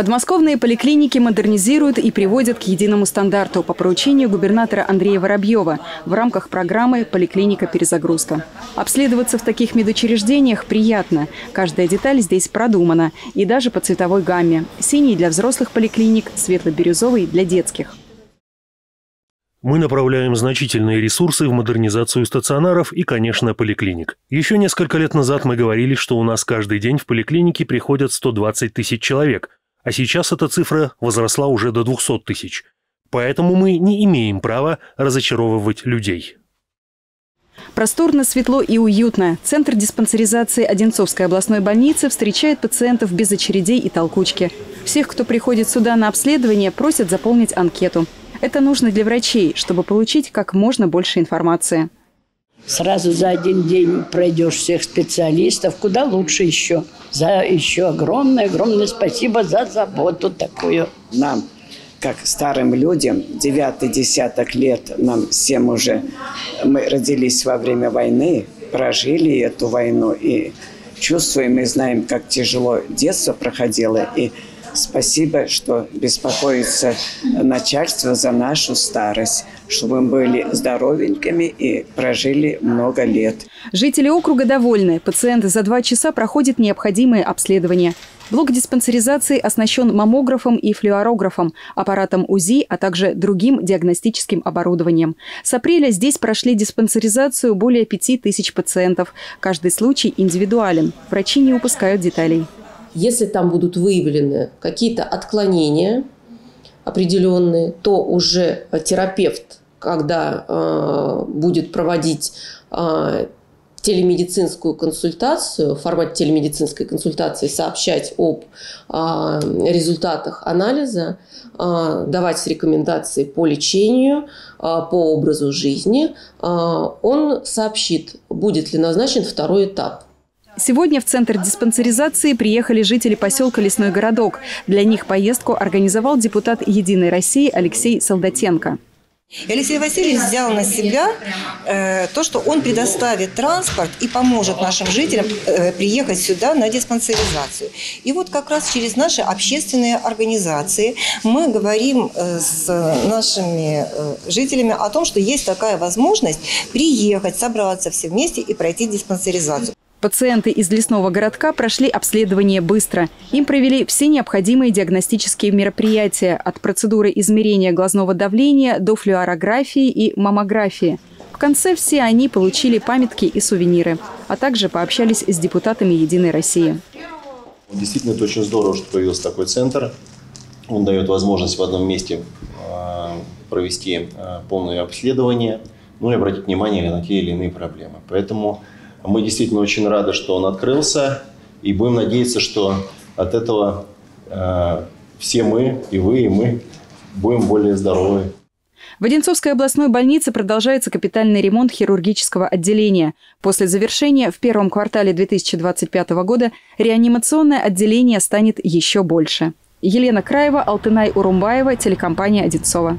Подмосковные поликлиники модернизируют и приводят к единому стандарту по поручению губернатора Андрея Воробьева в рамках программы «Поликлиника перезагрузка». Обследоваться в таких медучреждениях приятно. Каждая деталь здесь продумана. И даже по цветовой гамме. Синий для взрослых поликлиник, светло-бирюзовый для детских. Мы направляем значительные ресурсы в модернизацию стационаров и, конечно, поликлиник. Еще несколько лет назад мы говорили, что у нас каждый день в поликлинике приходят 120 тысяч человек, а сейчас эта цифра возросла уже до 200 тысяч. Поэтому мы не имеем права разочаровывать людей. Просторно, светло и уютно. Центр диспансеризации Одинцовской областной больницы встречает пациентов без очередей и толкучки. Всех, кто приходит сюда на обследование, просят заполнить анкету. Это нужно для врачей, чтобы получить как можно больше информации. Сразу за один день пройдешь всех специалистов, куда лучше еще. За еще огромное-огромное спасибо за заботу такую нам как старым людям, девятый десяток лет нам всем уже, мы родились во время войны, прожили эту войну и чувствуем и знаем, как тяжело детство проходило. И Спасибо, что беспокоится начальство за нашу старость, чтобы мы были здоровенькими и прожили много лет. Жители округа довольны. Пациенты за два часа проходят необходимые обследования. Блок диспансеризации оснащен маммографом и флюорографом, аппаратом УЗИ, а также другим диагностическим оборудованием. С апреля здесь прошли диспансеризацию более пяти тысяч пациентов. Каждый случай индивидуален. Врачи не упускают деталей. Если там будут выявлены какие-то отклонения определенные, то уже терапевт, когда э, будет проводить э, телемедицинскую консультацию, в формате телемедицинской консультации сообщать об э, результатах анализа, э, давать рекомендации по лечению, э, по образу жизни, э, он сообщит, будет ли назначен второй этап. Сегодня в Центр диспансеризации приехали жители поселка Лесной городок. Для них поездку организовал депутат «Единой России» Алексей Солдатенко. Алексей Васильевич взял на себя э, то, что он предоставит транспорт и поможет нашим жителям э, приехать сюда на диспансеризацию. И вот как раз через наши общественные организации мы говорим э, с нашими э, жителями о том, что есть такая возможность приехать, собраться все вместе и пройти диспансеризацию. Пациенты из лесного городка прошли обследование быстро. Им провели все необходимые диагностические мероприятия от процедуры измерения глазного давления до флюорографии и маммографии. В конце все они получили памятки и сувениры, а также пообщались с депутатами «Единой России». Действительно, это очень здорово, что появился такой центр. Он дает возможность в одном месте а, провести а, полное обследование, ну и обратить внимание на те или иные проблемы. Поэтому мы действительно очень рады, что он открылся, и будем надеяться, что от этого э, все мы, и вы, и мы будем более здоровы. В Одинцовской областной больнице продолжается капитальный ремонт хирургического отделения. После завершения в первом квартале 2025 года реанимационное отделение станет еще больше. Елена Краева, Алтынай Урумбаева, телекомпания «Одинцова».